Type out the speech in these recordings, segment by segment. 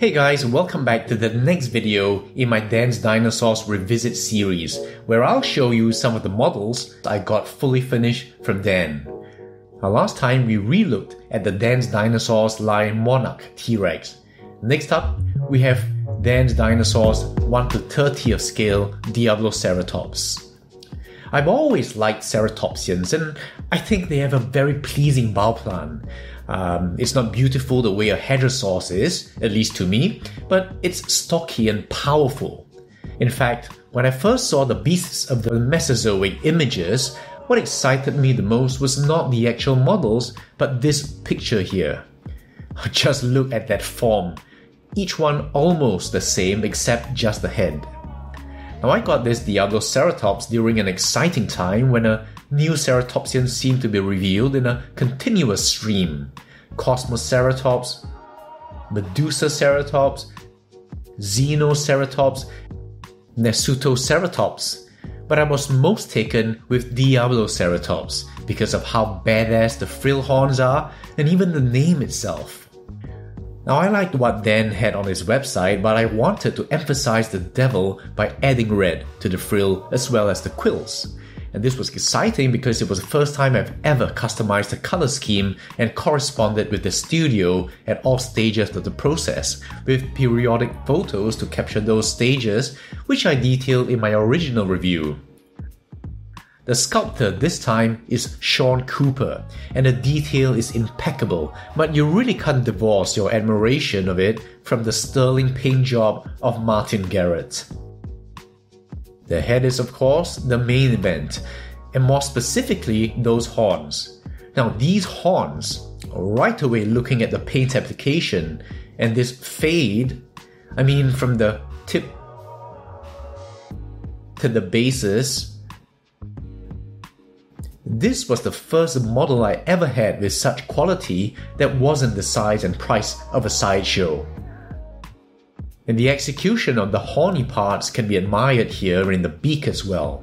Hey guys, welcome back to the next video in my Dan's Dinosaurs Revisit series, where I'll show you some of the models I got fully finished from Dan. Now last time we relooked at the Dan's Dinosaurs Lion Monarch T-Rex. Next up, we have Dan's Dinosaurs 1 to 30th scale Diabloceratops. I've always liked ceratopsians and I think they have a very pleasing bow plan. Um, it's not beautiful the way a hadrosaurus is, at least to me, but it's stocky and powerful. In fact, when I first saw the beasts of the Mesozoic images, what excited me the most was not the actual models, but this picture here. Just look at that form. Each one almost the same except just the head. Now I got this Diabloceratops during an exciting time when a new ceratopsians seem to be revealed in a continuous stream. Cosmoceratops, Medusaceratops, Xenoceratops, Nasutoceratops. but I was most taken with Diabloceratops because of how badass the frill horns are and even the name itself. Now, I liked what Dan had on his website, but I wanted to emphasize the devil by adding red to the frill as well as the quills. And this was exciting because it was the first time I've ever customized a color scheme and corresponded with the studio at all stages of the process, with periodic photos to capture those stages, which I detailed in my original review. The sculptor this time is Sean Cooper, and the detail is impeccable, but you really can't divorce your admiration of it from the sterling paint job of Martin Garratt. The head is, of course, the main event, and more specifically, those horns. Now, these horns, right away looking at the paint application and this fade, I mean, from the tip to the bases, this was the first model I ever had with such quality that wasn't the size and price of a sideshow and the execution of the horny parts can be admired here in the beak as well.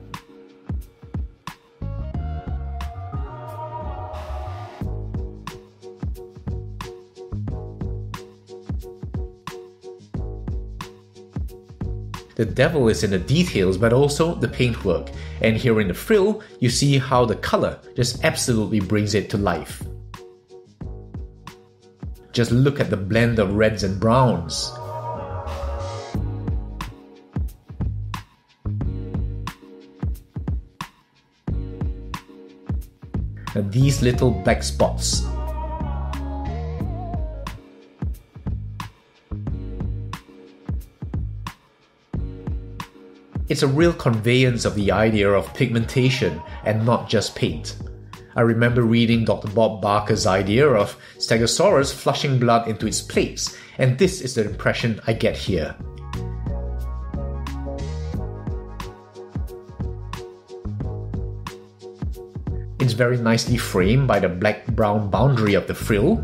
The devil is in the details but also the paintwork, and here in the frill, you see how the color just absolutely brings it to life. Just look at the blend of reds and browns. These little black spots. It's a real conveyance of the idea of pigmentation and not just paint. I remember reading Dr. Bob Bakker's idea of Stegosaurus flushing blood into its plates, and this is the impression I get here. Very nicely framed by the black brown boundary of the frill.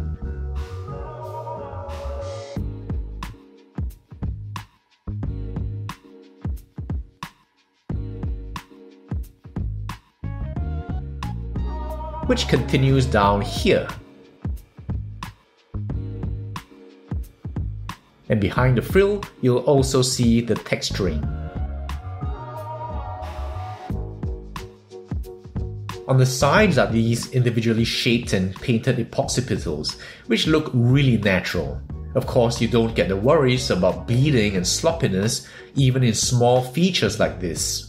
Which continues down here. And behind the frill, you'll also see the texturing. On the sides are these individually shaped and painted epoxy which look really natural. Of course, you don't get the worries about bleeding and sloppiness even in small features like this.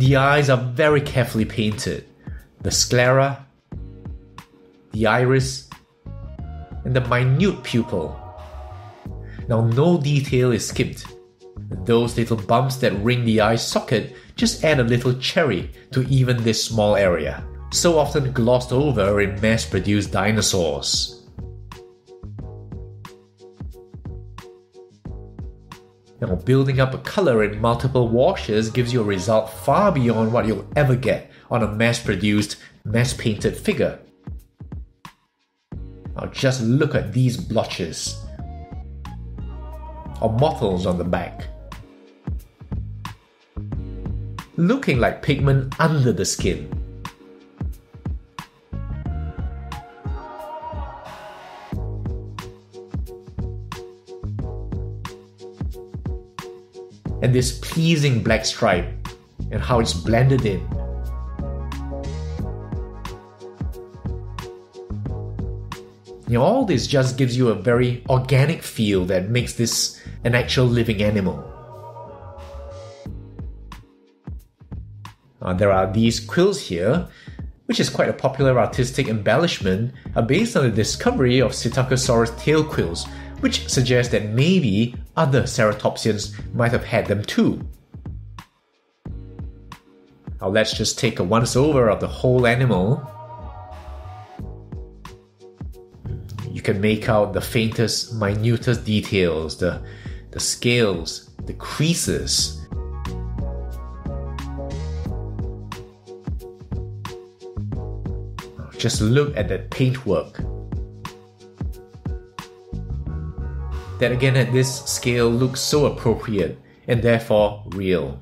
The eyes are very carefully painted. The sclera, the iris, and the minute pupil. Now, no detail is skipped. Those little bumps that ring the eye socket just add a little cherry to even this small area, so often glossed over in mass produced dinosaurs. Now, building up a color in multiple washes gives you a result far beyond what you'll ever get on a mass produced, mass painted figure. Now just look at these blotches or mottles on the back. Looking like pigment under the skin. And this pleasing black stripe and how it's blended in. You know, all this just gives you a very organic feel that makes this an actual living animal. Uh, there are these quills here, which is quite a popular artistic embellishment, are based on the discovery of Psittacosaurus tail quills, which suggests that maybe other ceratopsians might have had them too. Now let's just take a once over of the whole animal. You can make out the faintest, minutest details, the, the scales, the creases. Just look at that paintwork. That again at this scale looks so appropriate and therefore real.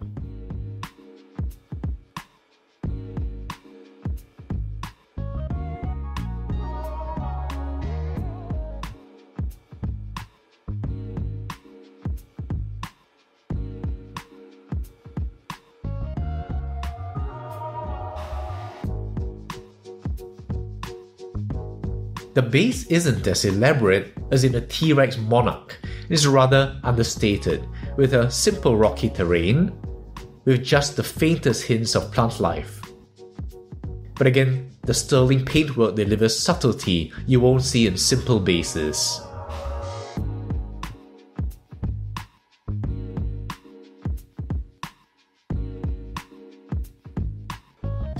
The base isn't as elaborate as in a T Rex monarch, it is rather understated, with a simple rocky terrain, with just the faintest hints of plant life. But again, the sterling paintwork delivers subtlety you won't see in simple bases.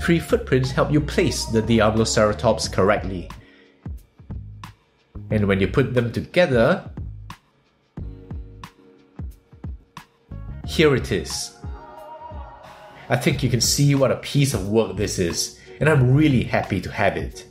Three footprints help you place the Diabloceratops correctly, and when you put them together, here it is. I think you can see what a piece of work this is, and I'm really happy to have it.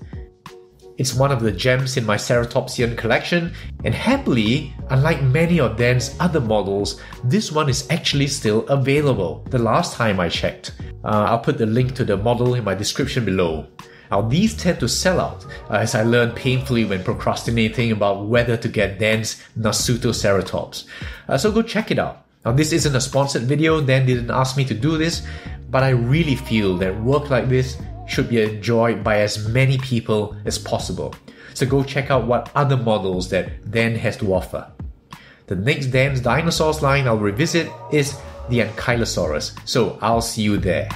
It's one of the gems in my Ceratopsian collection, and happily, unlike many of Dan's other models, this one is actually still available the last time I checked. Uh, I'll put the link to the model in my description below. Now, these tend to sell out, uh, as I learned painfully when procrastinating about whether to get Dan's Nasutoceratops. Uh, so go check it out. Now, this isn't a sponsored video, Dan didn't ask me to do this, but I really feel that work like this should be enjoyed by as many people as possible. So go check out what other models that Dan has to offer. The next Dan's dinosaurs line I'll revisit is the Ankylosaurus, so I'll see you there.